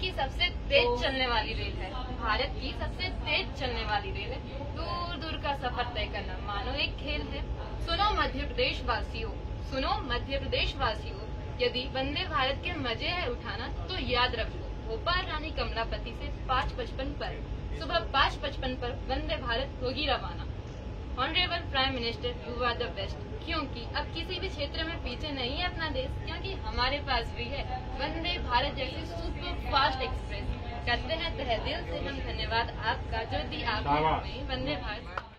की सबसे तेज चलने वाली रेल है। भारत की सबसे तेज चलने वाली रेल है। दूर दूर का सफ़र तय करना। मानो एक खेल है। सुनो मध्य प्रदेश वासियों सुनो मध्य प्रदेश वासियों यदि वंदे भारत के मज़े है उठाना तो याद रखो भोपाल रानी कमलापति से पाँच पचपन पर। सुबह पाँच पचपन पर वंदे भारत होगी रवाना। Honourable prime minister you are the best क्योंकि अब किसी भी क्षेत्र में पीछे नहीं है अपना देश क्योंकि हमारे पास भी है। वंदे भारत जैसी सुपर फास्ट एक्सप्रेस। करते हैं तह दिल से हम धन्यवाद आपका जो दी आपने वंदे भारत।